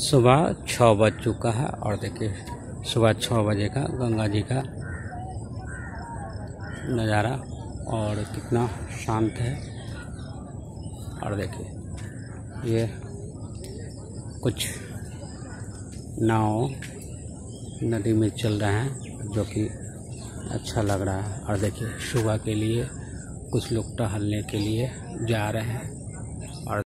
सुबह छः बज चुका है और देखिए, सुबह छः बजे का गंगा जी का नज़ारा और कितना शांत है। और देखिए, ये कुछ नाव नदी में चल रहे हैं, जो कि अच्छा लग रहा है। और देखिए, सुबह के लिए कुछ लोग टहलने के लिए जा रहे हैं।